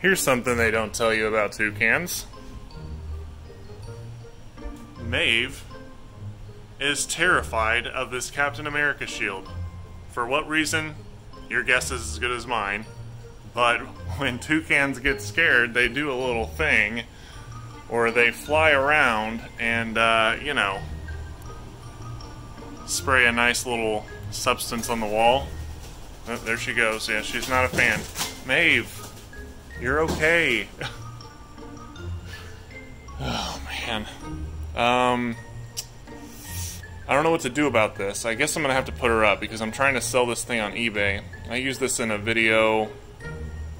Here's something they don't tell you about toucans. Maeve is terrified of this Captain America shield. For what reason? Your guess is as good as mine. But when toucans get scared, they do a little thing, or they fly around and, uh, you know, spray a nice little substance on the wall. Oh, there she goes. Yeah, she's not a fan. Maeve, you're okay. oh, man. Um, I don't know what to do about this. I guess I'm going to have to put her up because I'm trying to sell this thing on eBay. I used this in a video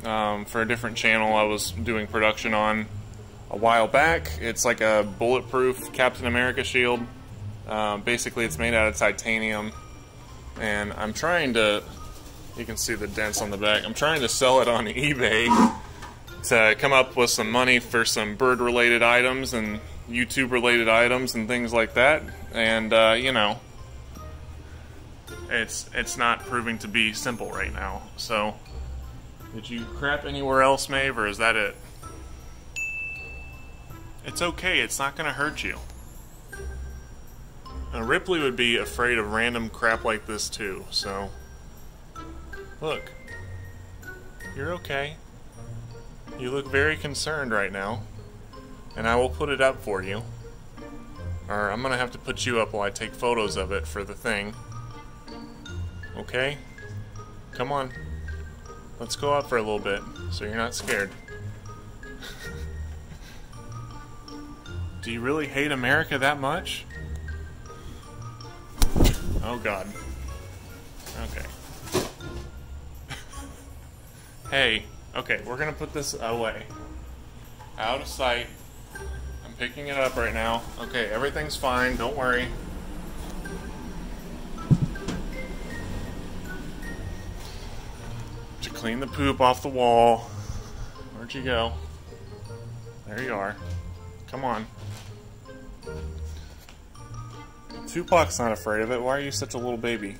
um, for a different channel I was doing production on a while back. It's like a bulletproof Captain America shield. Uh, basically, it's made out of titanium. And I'm trying to you can see the dents on the back. I'm trying to sell it on eBay to come up with some money for some bird-related items and YouTube-related items and things like that. And uh, you know, it's it's not proving to be simple right now. So, did you crap anywhere else, Maeve, or is that it? It's okay. It's not going to hurt you. Now, Ripley would be afraid of random crap like this too. So. Look. You're okay. You look very concerned right now. And I will put it up for you. Or I'm gonna have to put you up while I take photos of it for the thing. Okay? Come on. Let's go out for a little bit, so you're not scared. Do you really hate America that much? Oh god. Okay. Hey, okay, we're gonna put this away. Out of sight. I'm picking it up right now. Okay, everything's fine, don't worry. To clean the poop off the wall. Where'd you go? There you are. Come on. Tupac's not afraid of it. Why are you such a little baby?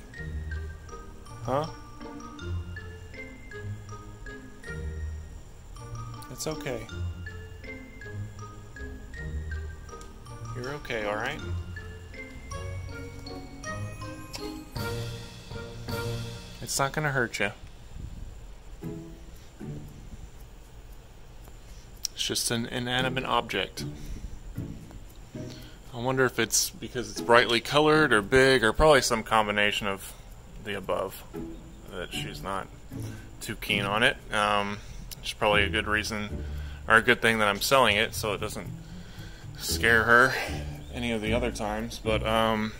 Huh? It's okay. You're okay, alright? It's not gonna hurt you. It's just an inanimate object. I wonder if it's because it's brightly colored or big or probably some combination of the above that she's not too keen on it. Um, is probably a good reason or a good thing that I'm selling it so it doesn't scare her any of the other times. But um,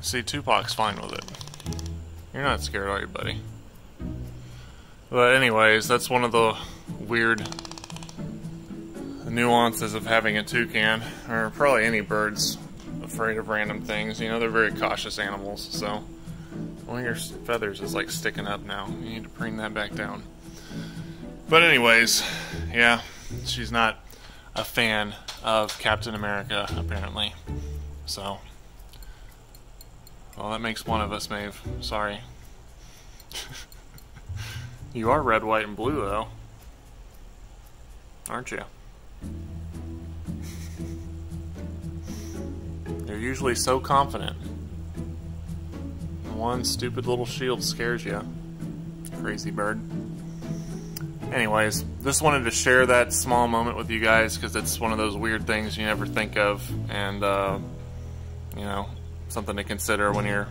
see, Tupac's fine with it. You're not scared, are you, buddy? But anyways, that's one of the weird nuances of having a toucan, or probably any birds afraid of random things. You know, they're very cautious animals, so one of your feathers is like sticking up now. You need to bring that back down. But anyways, yeah, she's not a fan of Captain America, apparently. So, well, that makes one of us, Maeve. Sorry. you are red, white, and blue, though. Aren't you? You're usually so confident one stupid little shield scares you. Crazy bird. Anyways, just wanted to share that small moment with you guys because it's one of those weird things you never think of, and uh, you know, something to consider when you're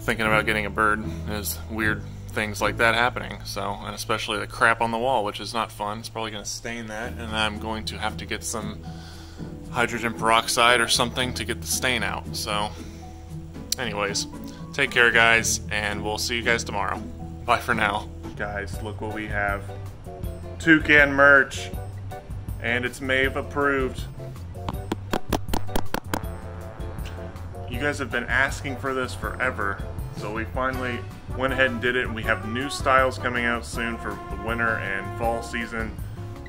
thinking about getting a bird is weird things like that happening. So, and especially the crap on the wall, which is not fun. It's probably going to stain that, and I'm going to have to get some hydrogen peroxide or something to get the stain out. So, anyways. Take care, guys, and we'll see you guys tomorrow. Bye for now. Guys, look what we have. Toucan merch. And it's Maeve approved. You guys have been asking for this forever. So we finally went ahead and did it. And we have new styles coming out soon for the winter and fall season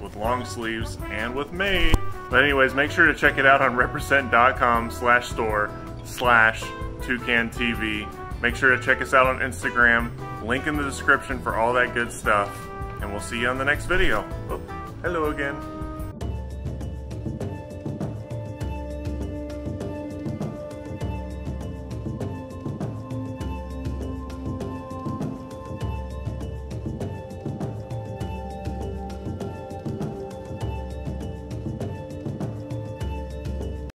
with long sleeves and with Maeve. But anyways, make sure to check it out on represent.com slash store slash Toucan TV. Make sure to check us out on Instagram Link in the description for all that good stuff. And we'll see you on the next video. Oh, hello again.